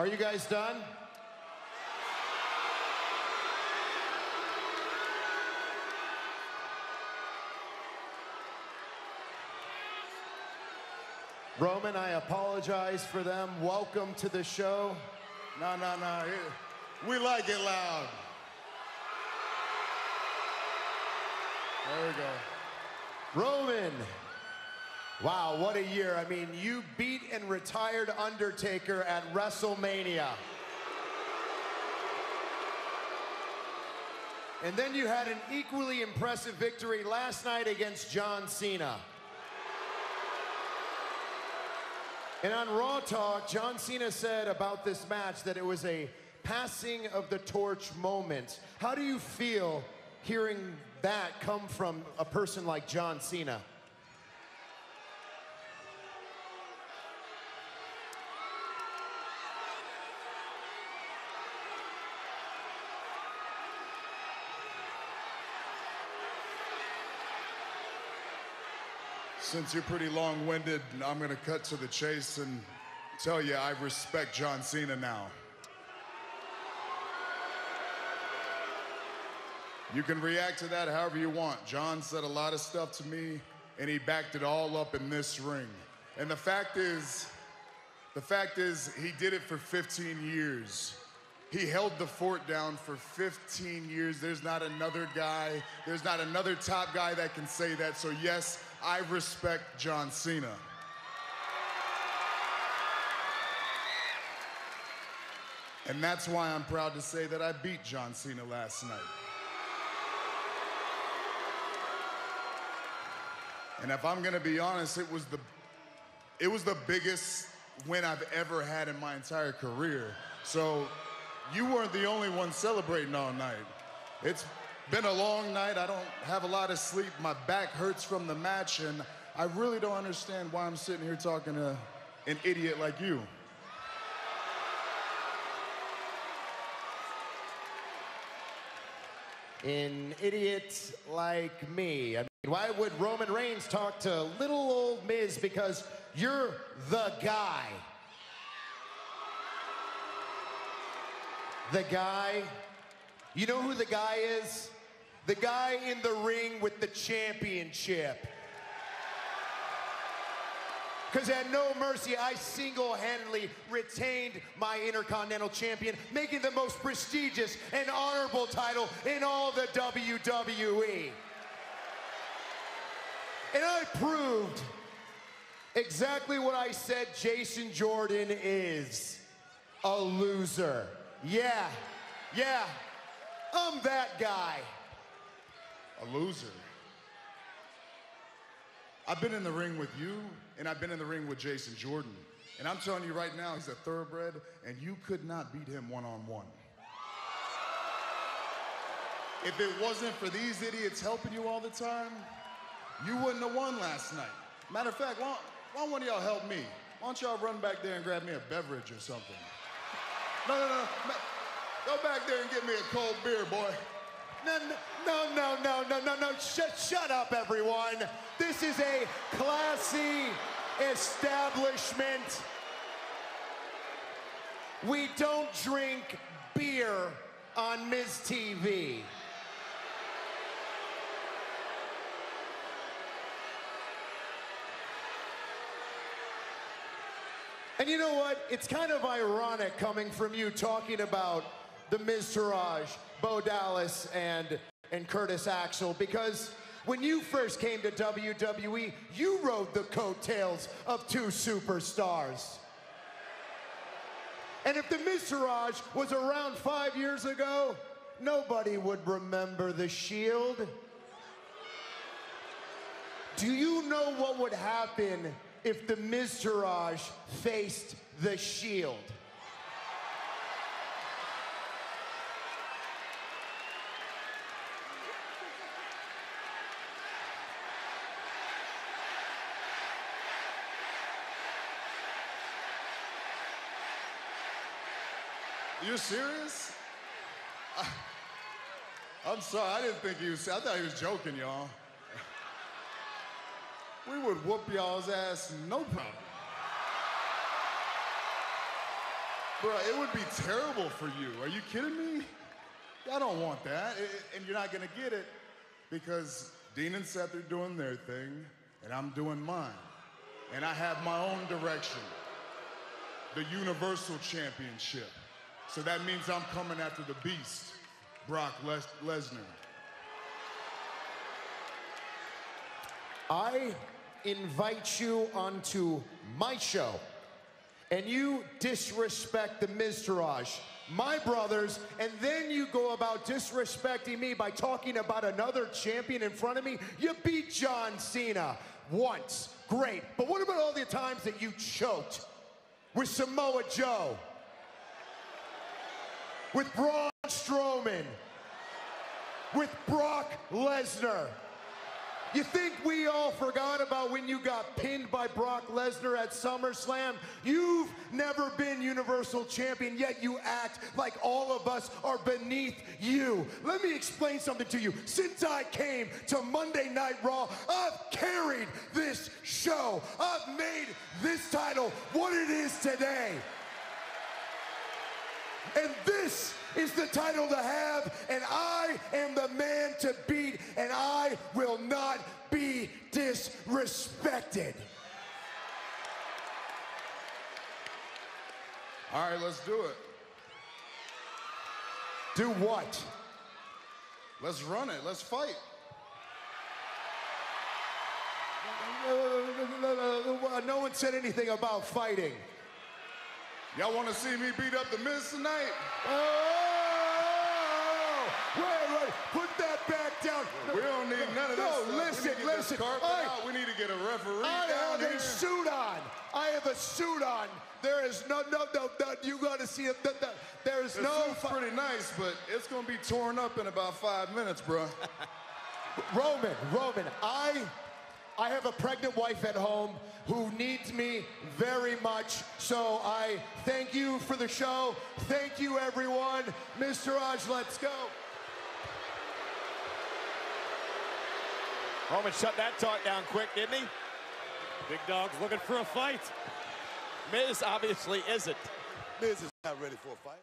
Are you guys done? Roman, I apologize for them. Welcome to the show. No, no, no. We like it loud. There we go. Roman. Wow, what a year. I mean, you beat and retired Undertaker at WrestleMania. And then you had an equally impressive victory last night against John Cena. And on Raw Talk, John Cena said about this match that it was a passing of the torch moment. How do you feel hearing that come from a person like John Cena? Since you're pretty long-winded, I'm gonna cut to the chase and tell you I respect John Cena now. You can react to that however you want. John said a lot of stuff to me, and he backed it all up in this ring. And the fact is, the fact is, he did it for 15 years. He held the fort down for 15 years. There's not another guy, there's not another top guy that can say that. So, yes, I respect John Cena. And that's why I'm proud to say that I beat John Cena last night. And if I'm gonna be honest, it was the it was the biggest win I've ever had in my entire career. So you weren't the only one celebrating all night. It's been a long night. I don't have a lot of sleep. My back hurts from the match, and I really don't understand why I'm sitting here talking to an idiot like you. An idiot like me. I mean, why would Roman Reigns talk to little old Miz? Because you're the guy. The guy. You know who the guy is? The guy in the ring with the championship. Because at No Mercy, I single handedly retained my Intercontinental Champion, making the most prestigious and honorable title in all the WWE. And I proved exactly what I said Jason Jordan is a loser. Yeah, yeah, I'm that guy. A loser. I've been in the ring with you, and I've been in the ring with Jason Jordan. And I'm telling you right now, he's a thoroughbred, and you could not beat him one on one. If it wasn't for these idiots helping you all the time, you wouldn't have won last night. Matter of fact, why, why don't one of y'all help me? Why don't y'all run back there and grab me a beverage or something? No, no, no. Go back there and get me a cold beer, boy. No, no, no, no, no, no, no. Shut, shut up, everyone. This is a classy establishment. We don't drink beer on Miz TV. And you know what? It's kind of ironic coming from you talking about the Miztourage, Bo Dallas, and, and Curtis Axel, because when you first came to WWE, you rode the coattails of two superstars. And if the Miztourage was around five years ago, nobody would remember the Shield. Do you know what would happen if the Miztourage faced the Shield? You serious? I, I'm sorry, I didn't think he was, I thought he was joking, y'all. We would whoop y'all's ass no problem. Bro, it would be terrible for you. Are you kidding me? I don't want that. And you're not to get it because Dean and Seth are doing their thing and I'm doing mine. And I have my own direction the Universal Championship. So that means I'm coming after the beast, Brock Les- Lesnar. I invite you onto my show, and you disrespect the Miztourage, my brothers, and then you go about disrespecting me by talking about another champion in front of me. You beat John Cena once, great. But what about all the times that you choked with Samoa Joe, with Braun Strowman, with Brock Lesnar? You think we all forgot about when you got pinned by Brock Lesnar at SummerSlam? You've never been Universal Champion, yet you act like all of us are beneath you. Let me explain something to you. Since I came to Monday Night Raw, I've carried this show. I've made this title what it is today. And this is the title to have, and I am the man to beat, and I will not be disrespected. All right, let's do it. Do what? Let's run it. Let's fight. No one said anything about fighting. Y'all want to see me beat up the Miz tonight? Oh! Wait, wait, put that back down. We don't need none of this. Uh, no, stuff. listen, we need listen. I- out. We need to get a referee I down have here. a suit on. I have a suit on. There is no, no, no, no you got to see it. The, the, there is The no. suit's pretty nice, but it's gonna be torn up in about five minutes, bro. Roman, Roman, I, I have a pregnant wife at home who needs me very much. So I thank you for the show. Thank you, everyone. Miztourage, let's go. Roman shut that talk down quick, didn't he? Big Dog's looking for a fight. Miz obviously isn't. Miz is not ready for a fight.